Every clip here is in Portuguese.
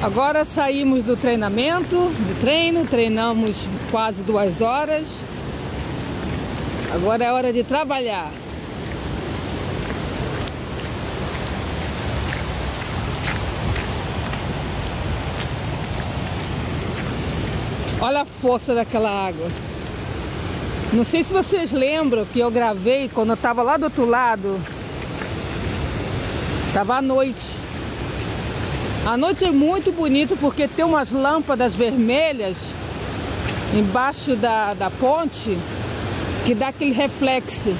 Agora saímos do treinamento, do treino, treinamos quase duas horas. Agora é hora de trabalhar. Olha a força daquela água. Não sei se vocês lembram que eu gravei quando eu estava lá do outro lado. Tava à noite. A noite é muito bonito porque tem umas lâmpadas vermelhas embaixo da, da ponte que dá aquele reflexo.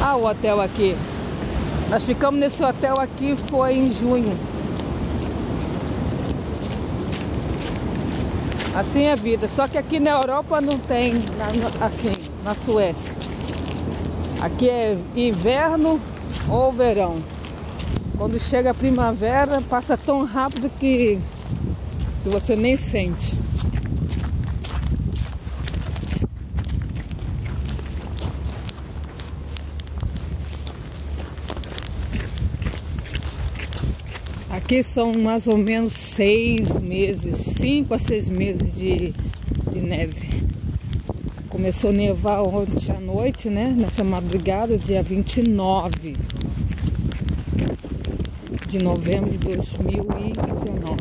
Ah, o hotel aqui. Nós ficamos nesse hotel aqui foi em junho. Assim é a vida. Só que aqui na Europa não tem assim, na Suécia. Aqui é inverno ou verão. Quando chega a primavera, passa tão rápido que, que você nem sente. Aqui são mais ou menos seis meses, cinco a seis meses de, de neve. Começou a nevar ontem à noite, né? Nessa madrugada, dia 29 de novembro de 2019.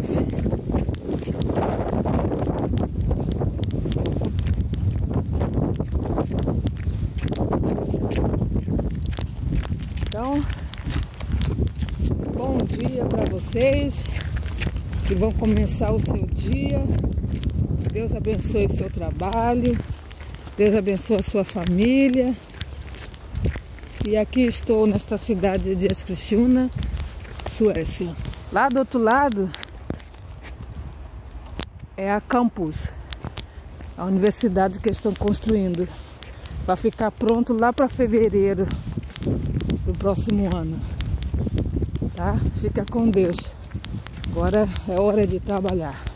Então, dia para vocês que vão começar o seu dia. Deus abençoe o seu trabalho. Deus abençoe a sua família. E aqui estou nesta cidade de Eskilstuna, Suécia. Lá do outro lado é a campus, a universidade que estão construindo. Vai ficar pronto lá para fevereiro do próximo ano tá? Fica com Deus. Agora é hora de trabalhar.